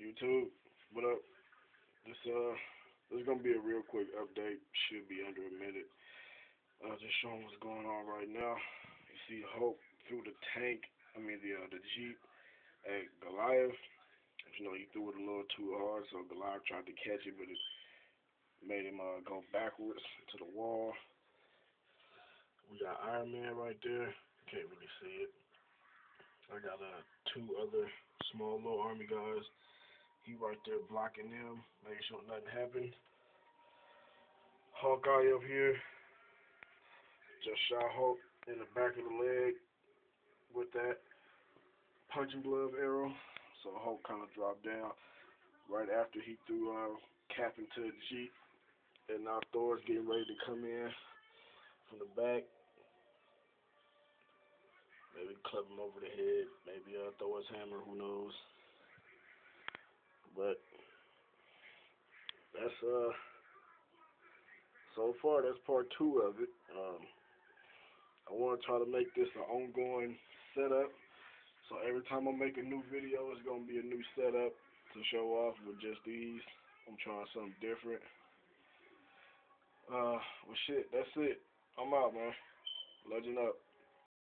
YouTube, what up? This uh, this is gonna be a real quick update. Should be under a minute. Uh, just showing what's going on right now. You see Hulk threw the tank. I mean the uh, the Jeep at Goliath. You know he threw it a little too hard, so Goliath tried to catch it, but it made him uh, go backwards to the wall. We got Iron Man right there. Can't really see it. I got uh, two other small little army guys. He right there blocking them, making sure nothing happened. Hawkeye up here. Just shot Hulk in the back of the leg with that punching glove arrow. So Hulk kind of dropped down right after he threw uh, Cap into the Jeep. And now Thor's getting ready to come in from the back. Maybe club him over the head. Maybe uh, throw his hammer. Who knows? But that's uh. So far, that's part two of it. Um, I want to try to make this an ongoing setup. So every time I make a new video, it's gonna be a new setup to show off with just these. I'm trying something different. Uh, well, shit, that's it. I'm out, man. Legend up.